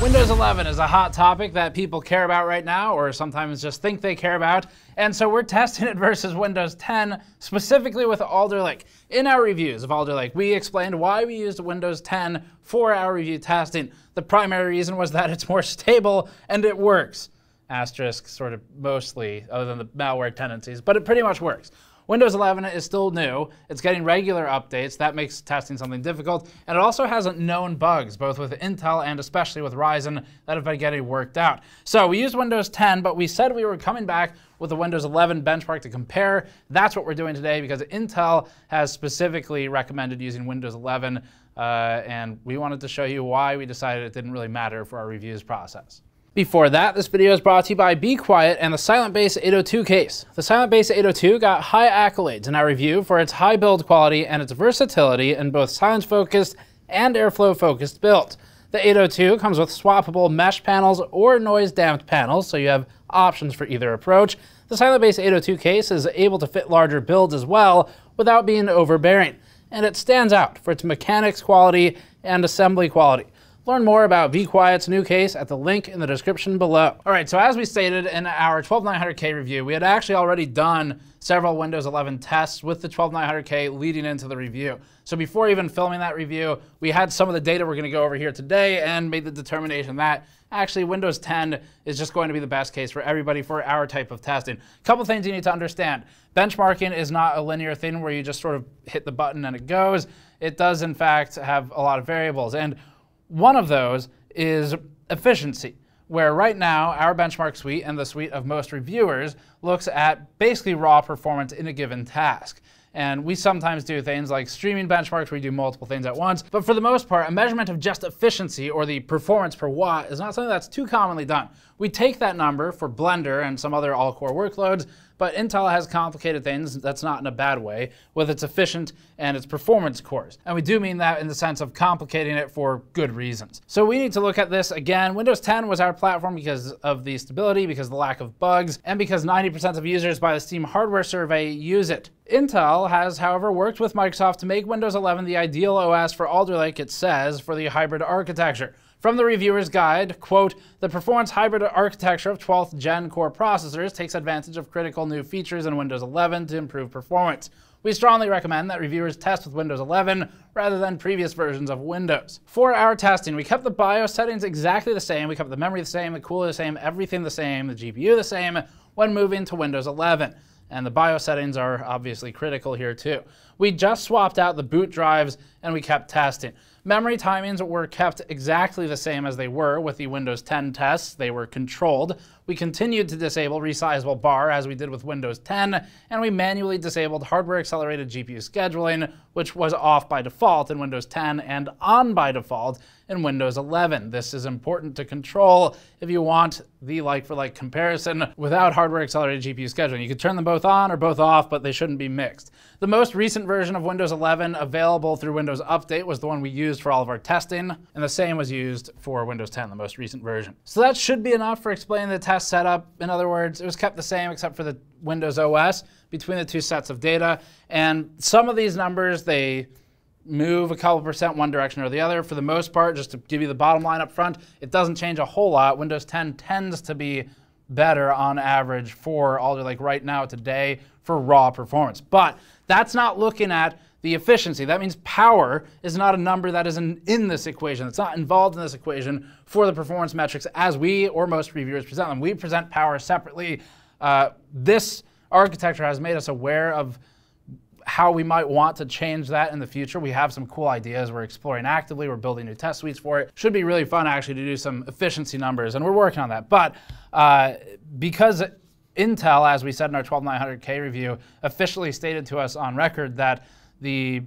Windows 11 is a hot topic that people care about right now, or sometimes just think they care about. And so we're testing it versus Windows 10, specifically with Alder Lake. In our reviews of Alder Lake, we explained why we used Windows 10 for our review testing. The primary reason was that it's more stable and it works. Asterisk, sort of mostly, other than the malware tendencies, but it pretty much works. Windows 11 is still new. It's getting regular updates. That makes testing something difficult. And it also hasn't known bugs, both with Intel and especially with Ryzen, that have been getting worked out. So we used Windows 10, but we said we were coming back with the Windows 11 benchmark to compare. That's what we're doing today because Intel has specifically recommended using Windows 11. Uh, and we wanted to show you why we decided it didn't really matter for our reviews process. Before that, this video is brought to you by Be Quiet and the Silent Base 802 case. The Silent Base 802 got high accolades in our review for its high build quality and its versatility in both silence-focused and airflow-focused builds. The 802 comes with swappable mesh panels or noise-damped panels, so you have options for either approach. The Silent Base 802 case is able to fit larger builds as well without being overbearing, and it stands out for its mechanics quality and assembly quality. Learn more about Be Quiet's new case at the link in the description below. All right, so as we stated in our 12900K review, we had actually already done several Windows 11 tests with the 12900K leading into the review. So before even filming that review, we had some of the data we're gonna go over here today and made the determination that actually Windows 10 is just going to be the best case for everybody for our type of testing. A couple things you need to understand. Benchmarking is not a linear thing where you just sort of hit the button and it goes. It does in fact have a lot of variables. And one of those is efficiency, where right now our benchmark suite and the suite of most reviewers looks at basically raw performance in a given task. And we sometimes do things like streaming benchmarks we do multiple things at once. But for the most part, a measurement of just efficiency or the performance per watt is not something that's too commonly done. We take that number for Blender and some other all-core workloads, but Intel has complicated things, that's not in a bad way, with its efficient and its performance cores. And we do mean that in the sense of complicating it for good reasons. So we need to look at this again. Windows 10 was our platform because of the stability, because of the lack of bugs, and because 90% of users by the Steam hardware survey use it. Intel has, however, worked with Microsoft to make Windows 11 the ideal OS for Alder Lake, it says, for the hybrid architecture. From the reviewer's guide, quote, the performance hybrid architecture of 12th gen core processors takes advantage of critical new features in Windows 11 to improve performance. We strongly recommend that reviewers test with Windows 11 rather than previous versions of Windows. For our testing, we kept the BIOS settings exactly the same, we kept the memory the same, the cooler the same, everything the same, the GPU the same when moving to Windows 11 and the BIOS settings are obviously critical here too. We just swapped out the boot drives and we kept testing. Memory timings were kept exactly the same as they were with the Windows 10 tests. They were controlled. We continued to disable resizable bar as we did with Windows 10, and we manually disabled hardware accelerated GPU scheduling, which was off by default in Windows 10 and on by default in Windows 11. This is important to control if you want the like-for-like -like comparison without hardware accelerated GPU scheduling. You could turn them both on or both off, but they shouldn't be mixed. The most recent version of Windows 11 available through Windows Update was the one we used for all of our testing, and the same was used for Windows 10, the most recent version. So that should be enough for explaining the test test setup. In other words, it was kept the same except for the Windows OS between the two sets of data. And some of these numbers, they move a couple percent one direction or the other. For the most part, just to give you the bottom line up front, it doesn't change a whole lot. Windows 10 tends to be better on average for Alder Lake right now today for raw performance. But that's not looking at the efficiency. That means power is not a number that is in, in this equation. It's not involved in this equation for the performance metrics as we or most reviewers present them. We present power separately. Uh, this architecture has made us aware of how we might want to change that in the future. We have some cool ideas we're exploring actively. We're building new test suites for it. Should be really fun actually to do some efficiency numbers, and we're working on that. But uh, because Intel, as we said in our 12900K review, officially stated to us on record that the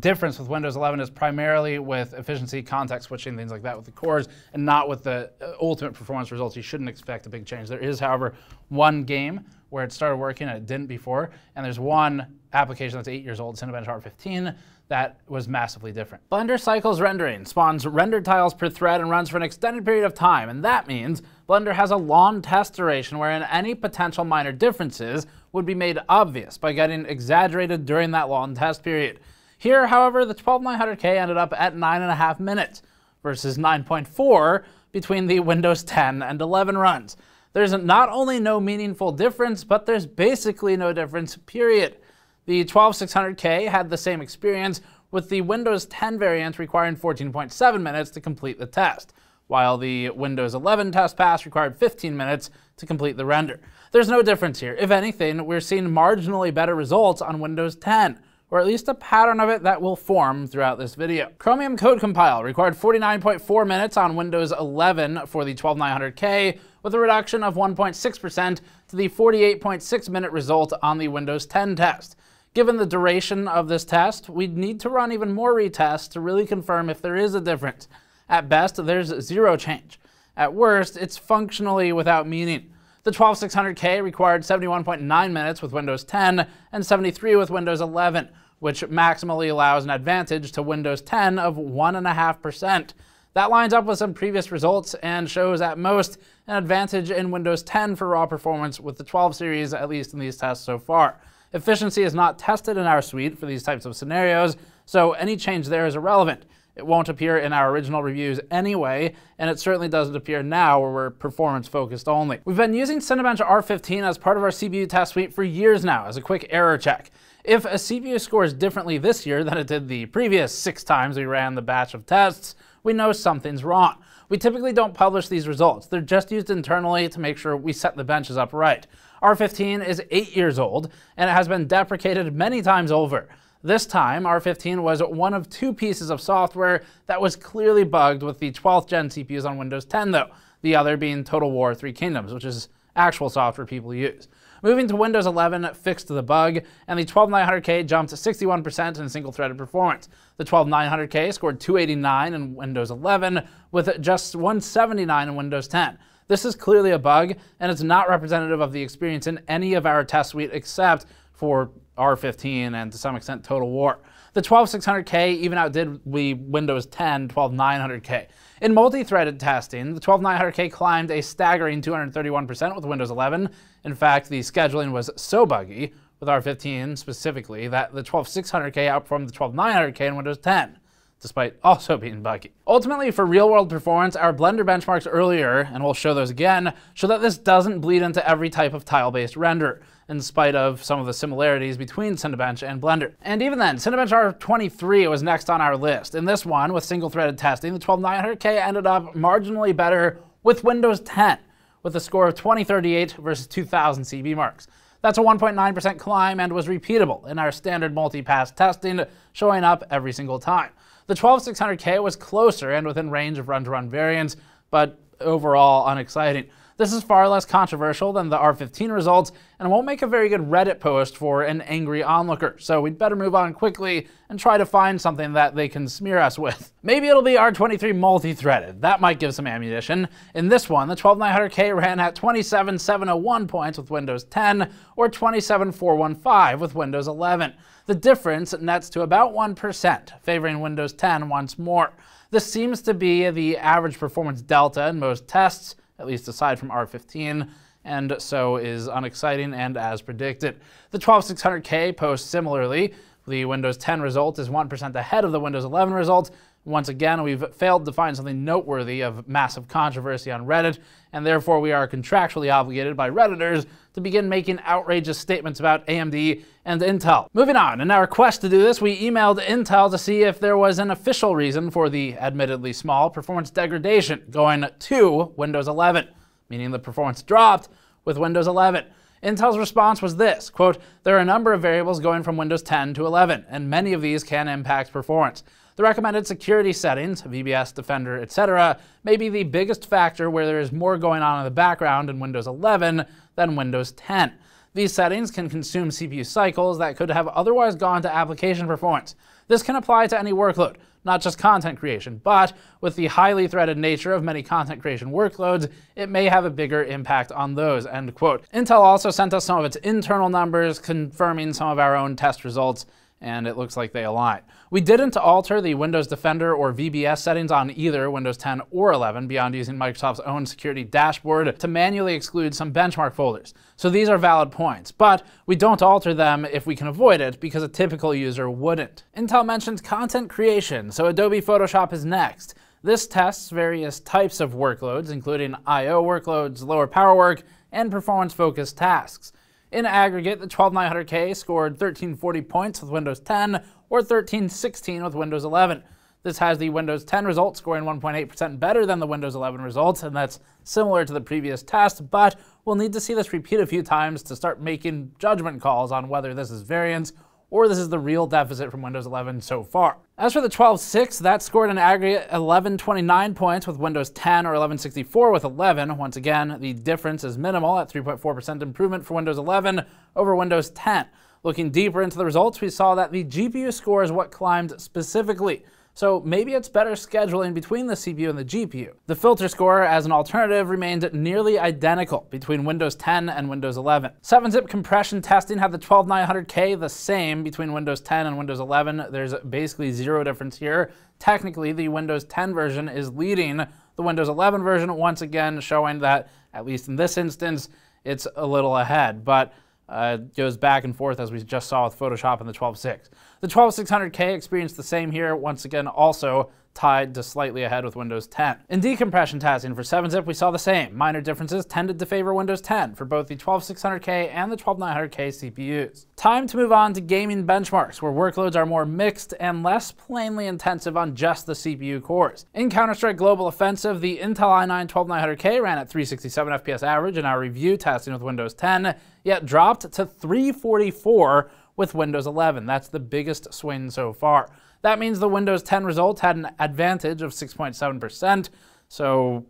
difference with Windows 11 is primarily with efficiency, context switching, things like that with the cores, and not with the uh, ultimate performance results. You shouldn't expect a big change. There is, however, one game where it started working and it didn't before, and there's one application that's eight years old, Cinebench R15, that was massively different. Blender cycles rendering, spawns rendered tiles per thread, and runs for an extended period of time, and that means Blender has a long test duration wherein any potential minor differences would be made obvious by getting exaggerated during that long test period. Here, however, the 12900K ended up at 9.5 minutes versus 9.4 between the Windows 10 and 11 runs. There's not only no meaningful difference, but there's basically no difference, period. The 12600K had the same experience, with the Windows 10 variant requiring 14.7 minutes to complete the test, while the Windows 11 test pass required 15 minutes to complete the render. There's no difference here. If anything, we're seeing marginally better results on Windows 10 or at least a pattern of it that will form throughout this video. Chromium Code Compile required 49.4 minutes on Windows 11 for the 12900K, with a reduction of 1.6% to the 48.6 minute result on the Windows 10 test. Given the duration of this test, we'd need to run even more retests to really confirm if there is a difference. At best, there's zero change. At worst, it's functionally without meaning. The 12600K required 71.9 minutes with Windows 10 and 73 with Windows 11, which maximally allows an advantage to Windows 10 of 1.5%. That lines up with some previous results and shows at most an advantage in Windows 10 for raw performance with the 12 series, at least in these tests so far. Efficiency is not tested in our suite for these types of scenarios, so any change there is irrelevant. It won't appear in our original reviews anyway, and it certainly doesn't appear now where we're performance focused only. We've been using Cinebench R15 as part of our CPU test suite for years now as a quick error check. If a CPU scores differently this year than it did the previous six times we ran the batch of tests, we know something's wrong. We typically don't publish these results. They're just used internally to make sure we set the benches up right. R15 is eight years old, and it has been deprecated many times over. This time, R15 was one of two pieces of software that was clearly bugged with the 12th gen CPUs on Windows 10 though, the other being Total War Three Kingdoms, which is actual software people use. Moving to Windows 11 fixed the bug, and the 12900K jumped 61% in single-threaded performance. The 12900K scored 289 in Windows 11, with just 179 in Windows 10. This is clearly a bug, and it's not representative of the experience in any of our test suite except for R15 and to some extent Total War. The 12600K even outdid the Windows 10 12900K. In multi-threaded testing, the 12900K climbed a staggering 231% with Windows 11. In fact, the scheduling was so buggy, with R15 specifically, that the 12600K outperformed the 12900K in Windows 10 despite also being buggy. Ultimately, for real-world performance, our Blender benchmarks earlier, and we'll show those again, show that this doesn't bleed into every type of tile-based render, in spite of some of the similarities between Cinebench and Blender. And even then, Cinebench R23 was next on our list. In this one, with single-threaded testing, the 12900K ended up marginally better with Windows 10, with a score of 2038 versus 2000 CB marks. That's a 1.9% climb and was repeatable in our standard multi-pass testing, showing up every single time. The 12600K was closer and within range of run-to-run -run variants, but overall unexciting. This is far less controversial than the R15 results and won't make a very good Reddit post for an angry onlooker, so we'd better move on quickly and try to find something that they can smear us with. Maybe it'll be R23 multi-threaded. That might give some ammunition. In this one, the 12900K ran at 27701 points with Windows 10 or 27415 with Windows 11. The difference nets to about 1%, favoring Windows 10 once more. This seems to be the average performance delta in most tests, at least aside from R15, and so is unexciting and as predicted. The 12600K posts similarly. The Windows 10 result is 1% ahead of the Windows 11 result, once again, we've failed to find something noteworthy of massive controversy on Reddit, and therefore we are contractually obligated by Redditors to begin making outrageous statements about AMD and Intel. Moving on, in our quest to do this, we emailed Intel to see if there was an official reason for the admittedly small performance degradation going to Windows 11, meaning the performance dropped with Windows 11. Intel's response was this, quote, there are a number of variables going from Windows 10 to 11, and many of these can impact performance. The recommended security settings, VBS, Defender, etc., may be the biggest factor where there is more going on in the background in Windows 11 than Windows 10. These settings can consume CPU cycles that could have otherwise gone to application performance. This can apply to any workload, not just content creation, but with the highly threaded nature of many content creation workloads, it may have a bigger impact on those, end quote. Intel also sent us some of its internal numbers confirming some of our own test results and it looks like they align. We didn't alter the Windows Defender or VBS settings on either Windows 10 or 11 beyond using Microsoft's own security dashboard to manually exclude some benchmark folders. So these are valid points, but we don't alter them if we can avoid it because a typical user wouldn't. Intel mentions content creation, so Adobe Photoshop is next. This tests various types of workloads, including I.O. workloads, lower power work, and performance-focused tasks. In aggregate, the 12900K scored 1340 points with Windows 10 or 1316 with Windows 11. This has the Windows 10 result scoring 1.8% better than the Windows 11 results, and that's similar to the previous test, but we'll need to see this repeat a few times to start making judgment calls on whether this is variance or this is the real deficit from Windows 11 so far. As for the 12.6, that scored an aggregate 1129 points with Windows 10 or 1164 with 11. Once again, the difference is minimal at 3.4% improvement for Windows 11 over Windows 10. Looking deeper into the results, we saw that the GPU score is what climbed specifically. So maybe it's better scheduling between the CPU and the GPU. The filter score as an alternative remained nearly identical between Windows 10 and Windows 11. 7-zip compression testing had the 12900K the same between Windows 10 and Windows 11. There's basically zero difference here. Technically, the Windows 10 version is leading the Windows 11 version, once again showing that, at least in this instance, it's a little ahead. But uh, goes back and forth as we just saw with Photoshop in the 12.6. The 12600K experienced the same here, once again also tied to slightly ahead with Windows 10. In decompression testing for 7-zip, we saw the same. Minor differences tended to favor Windows 10 for both the 12600K and the 12900K CPUs. Time to move on to gaming benchmarks, where workloads are more mixed and less plainly intensive on just the CPU cores. In Counter-Strike Global Offensive, the Intel i9 12900K ran at 367 FPS average in our review testing with Windows 10, yet dropped to 344 with Windows 11. That's the biggest swing so far. That means the Windows 10 results had an advantage of 6.7%. So,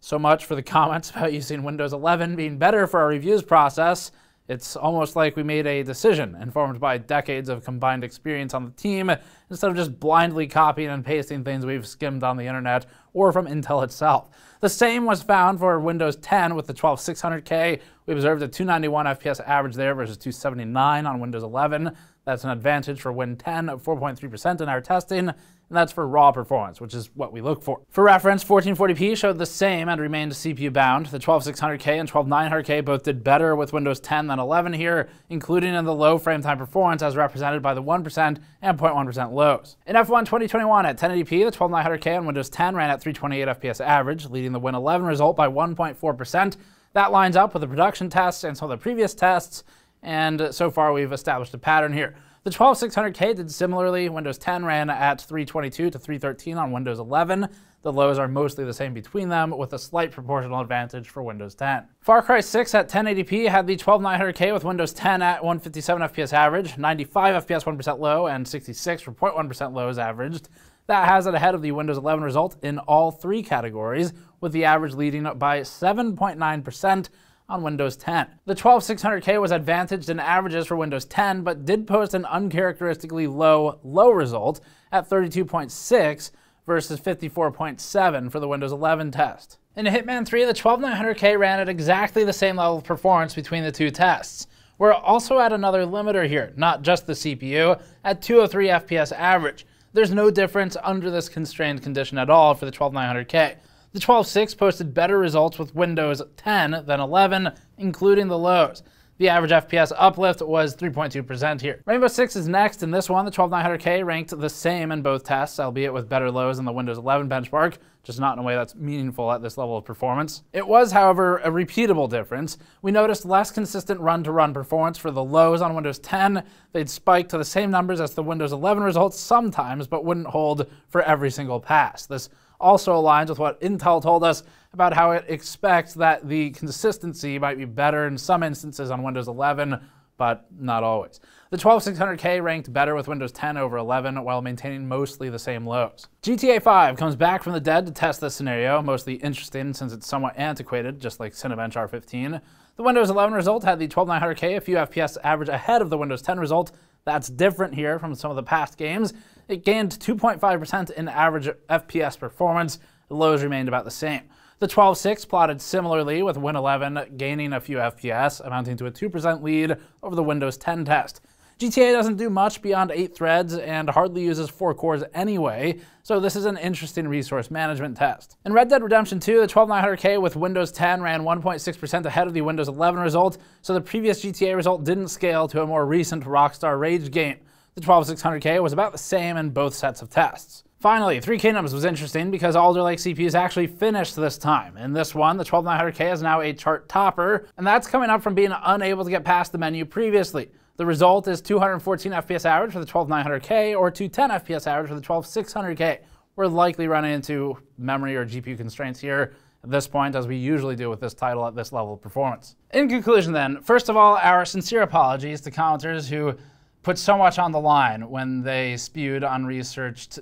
so much for the comments about using Windows 11 being better for our reviews process. It's almost like we made a decision informed by decades of combined experience on the team instead of just blindly copying and pasting things we've skimmed on the internet or from Intel itself. The same was found for Windows 10 with the 12600K. We observed a 291 FPS average there versus 279 on Windows 11. That's an advantage for Win 10 of 4.3% in our testing, and that's for raw performance, which is what we look for. For reference, 1440p showed the same and remained CPU bound. The 12600K and 12900K both did better with Windows 10 than 11 here, including in the low frame time performance as represented by the 1% and 0.1% lows. In F1 2021 at 1080p, the 12900K on Windows 10 ran at 328 FPS average, leading the Win 11 result by 1.4%. That lines up with the production tests and some of the previous tests, and so far we've established a pattern here. The 12600K did similarly. Windows 10 ran at 322 to 313 on Windows 11. The lows are mostly the same between them, with a slight proportional advantage for Windows 10. Far Cry 6 at 1080p had the 12900K with Windows 10 at 157 FPS average, 95 FPS 1% low, and 66 for 0.1% lows averaged. That has it ahead of the Windows 11 result in all three categories, with the average leading by 7.9% on Windows 10. The 12600K was advantaged in averages for Windows 10, but did post an uncharacteristically low, low result at 32.6 versus 54.7 for the Windows 11 test. In Hitman 3, the 12900K ran at exactly the same level of performance between the two tests. We're also at another limiter here, not just the CPU, at 203 FPS average. There's no difference under this constrained condition at all for the 12900K. The 12.6 posted better results with Windows 10 than 11, including the lows. The average FPS uplift was 3.2% here. Rainbow Six is next in this one. The 12900K ranked the same in both tests, albeit with better lows than the Windows 11 benchmark, just not in a way that's meaningful at this level of performance. It was, however, a repeatable difference. We noticed less consistent run-to-run -run performance for the lows on Windows 10. They'd spike to the same numbers as the Windows 11 results sometimes, but wouldn't hold for every single pass. This also aligns with what Intel told us about how it expects that the consistency might be better in some instances on Windows 11, but not always. The 12600K ranked better with Windows 10 over 11 while maintaining mostly the same lows. GTA 5 comes back from the dead to test this scenario, mostly interesting since it's somewhat antiquated, just like Cinebench R15. The Windows 11 result had the 12900K a few FPS average ahead of the Windows 10 result. That's different here from some of the past games, it gained 2.5% in average FPS performance. The lows remained about the same. The 12.6 plotted similarly, with Win 11 gaining a few FPS, amounting to a 2% lead over the Windows 10 test. GTA doesn't do much beyond 8 threads and hardly uses 4 cores anyway, so this is an interesting resource management test. In Red Dead Redemption 2, the 12900K with Windows 10 ran 1.6% ahead of the Windows 11 result, so the previous GTA result didn't scale to a more recent Rockstar Rage game. The 12600K was about the same in both sets of tests. Finally, Three Kingdoms was interesting because Alder Lake CPUs actually finished this time. In this one, the 12900K is now a chart topper, and that's coming up from being unable to get past the menu previously. The result is 214 FPS average for the 12900K or 210 FPS average for the 12600K. We're likely running into memory or GPU constraints here at this point, as we usually do with this title at this level of performance. In conclusion then, first of all, our sincere apologies to commenters who put so much on the line when they spewed unresearched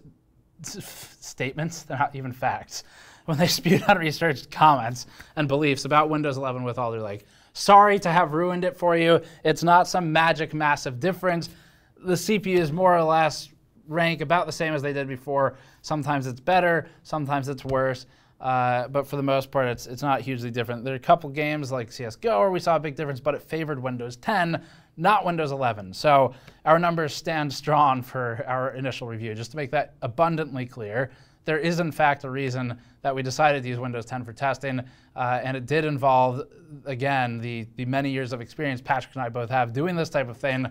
statements, they're not even facts, when they spewed unresearched comments and beliefs about Windows 11 with Alder Lake, Sorry to have ruined it for you. It's not some magic massive difference. The CPU is more or less rank about the same as they did before. Sometimes it's better, sometimes it's worse. Uh, but for the most part, it's, it's not hugely different. There are a couple games like CSGO where we saw a big difference, but it favored Windows 10, not Windows 11. So our numbers stand strong for our initial review. Just to make that abundantly clear, there is in fact a reason that we decided to use Windows 10 for testing, uh, and it did involve, again, the, the many years of experience Patrick and I both have doing this type of thing,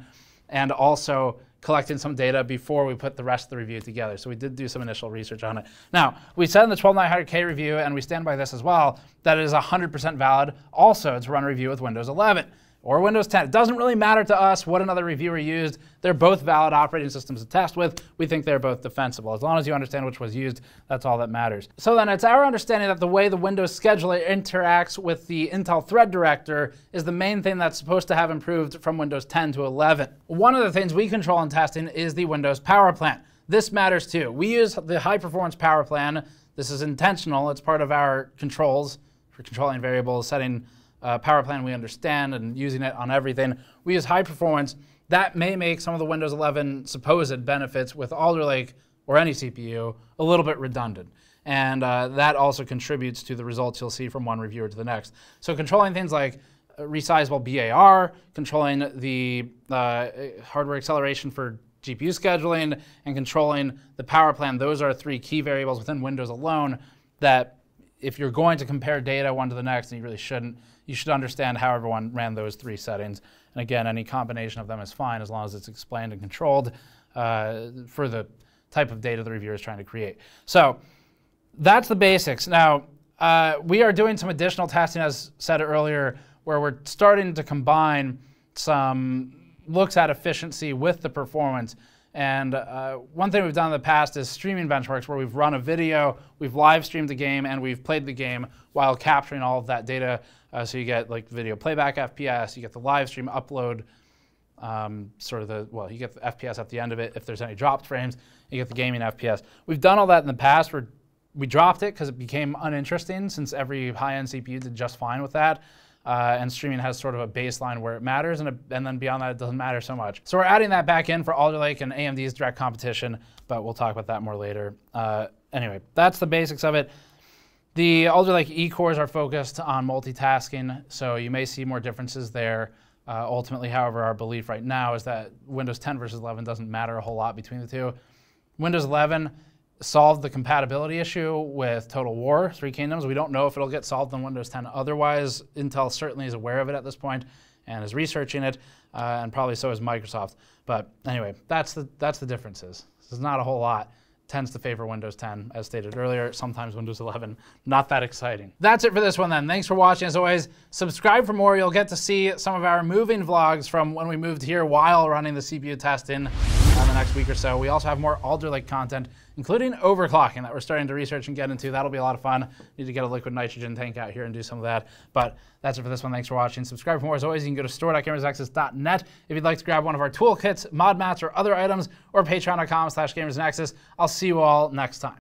and also collecting some data before we put the rest of the review together. So we did do some initial research on it. Now, we said in the 12900K review, and we stand by this as well, that it is 100% valid also to run a review with Windows 11 or Windows 10. It doesn't really matter to us what another reviewer used. They're both valid operating systems to test with. We think they're both defensible. As long as you understand which was used, that's all that matters. So then it's our understanding that the way the Windows scheduler interacts with the Intel Thread Director is the main thing that's supposed to have improved from Windows 10 to 11. One of the things we control in testing is the Windows power plan. This matters too. We use the high performance power plan. This is intentional. It's part of our controls for controlling variables, setting uh, power plan we understand and using it on everything. We use high performance. That may make some of the Windows 11 supposed benefits with Alder Lake or any CPU a little bit redundant. And uh, that also contributes to the results you'll see from one reviewer to the next. So controlling things like uh, resizable BAR, controlling the uh, hardware acceleration for GPU scheduling, and controlling the power plan, those are three key variables within Windows alone that if you're going to compare data one to the next, and you really shouldn't, you should understand how everyone ran those three settings. And again, any combination of them is fine as long as it's explained and controlled uh, for the type of data the reviewer is trying to create. So that's the basics. Now, uh, we are doing some additional testing, as said earlier, where we're starting to combine some looks at efficiency with the performance. And uh, one thing we've done in the past is streaming benchmarks where we've run a video, we've live streamed the game, and we've played the game while capturing all of that data. Uh, so you get like video playback FPS, you get the live stream upload, um, sort of the, well, you get the FPS at the end of it if there's any dropped frames, you get the gaming FPS. We've done all that in the past. We're, we dropped it because it became uninteresting since every high-end CPU did just fine with that. Uh, and streaming has sort of a baseline where it matters, and, a, and then beyond that, it doesn't matter so much. So we're adding that back in for Alder Lake and AMD's direct competition, but we'll talk about that more later. Uh, anyway, that's the basics of it. The Alder Lake E-cores are focused on multitasking, so you may see more differences there. Uh, ultimately, however, our belief right now is that Windows 10 versus 11 doesn't matter a whole lot between the two. Windows 11 solved the compatibility issue with Total War, Three Kingdoms. We don't know if it'll get solved on Windows 10 otherwise. Intel certainly is aware of it at this point and is researching it, uh, and probably so is Microsoft. But anyway, that's the, that's the differences. This is not a whole lot tends to favor Windows 10, as stated earlier, sometimes Windows 11. Not that exciting. That's it for this one then. Thanks for watching. As always, subscribe for more. You'll get to see some of our moving vlogs from when we moved here while running the CPU test in next week or so. We also have more Alder Lake content, including overclocking that we're starting to research and get into. That'll be a lot of fun. Need to get a liquid nitrogen tank out here and do some of that. But that's it for this one. Thanks for watching. Subscribe for more. As always, you can go to store.gamersnexus.net if you'd like to grab one of our toolkits, mod mats, or other items, or patreon.com slash gamersnexus. I'll see you all next time.